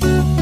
you